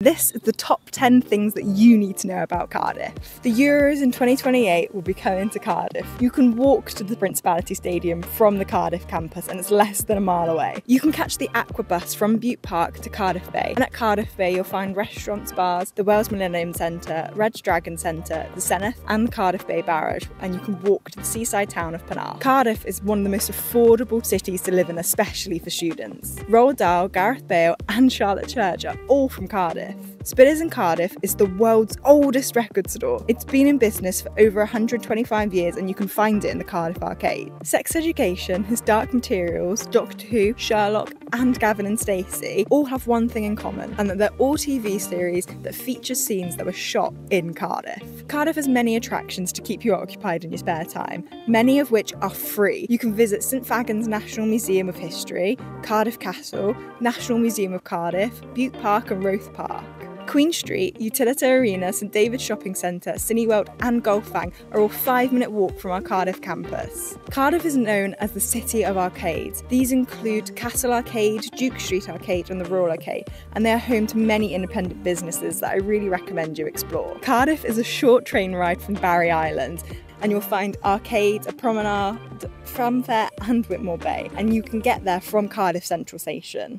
This is the top 10 things that you need to know about Cardiff. The Euros in 2028 will be coming to Cardiff. You can walk to the Principality Stadium from the Cardiff campus and it's less than a mile away. You can catch the Aqua bus from Bute Park to Cardiff Bay. And at Cardiff Bay, you'll find restaurants, bars, the Wales Millennium Centre, Red's Dragon Centre, the Zenith, and the Cardiff Bay Barrage. And you can walk to the seaside town of Penarth. Cardiff is one of the most affordable cities to live in, especially for students. Roald Dahl, Gareth Bale, and Charlotte Church are all from Cardiff. Spillers in Cardiff is the world's oldest record store. It's been in business for over 125 years and you can find it in the Cardiff Arcade. Sex Education, His Dark Materials, Doctor Who, Sherlock, and Gavin and Stacey all have one thing in common, and that they're all TV series that feature scenes that were shot in Cardiff. Cardiff has many attractions to keep you occupied in your spare time, many of which are free. You can visit St Fagans National Museum of History, Cardiff Castle, National Museum of Cardiff, Bute Park, and Roath Park. Queen Street, Utilita Arena, St David's Shopping Centre, Cineworld and Golfang are all five minute walk from our Cardiff campus. Cardiff is known as the City of Arcades. These include Castle Arcade, Duke Street Arcade and the Royal Arcade, and they are home to many independent businesses that I really recommend you explore. Cardiff is a short train ride from Barry Island and you'll find arcades, a promenade, Funfair and Whitmore Bay, and you can get there from Cardiff Central Station.